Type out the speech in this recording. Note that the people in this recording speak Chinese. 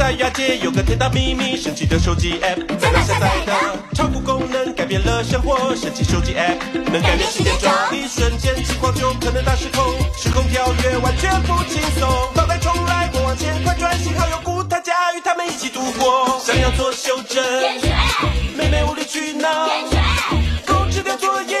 沙雅界有个天大秘密，神奇的手机 App 在哪下载的？超酷功能改变了生活，神奇手机 App 能改变时间轴，一瞬间情况就可能大失控，时空跳跃完全不轻松，倒带重来，过往前快转，幸好有固态加，与他们一起度过。想要做修正，妹妹无理取闹，布置掉作业，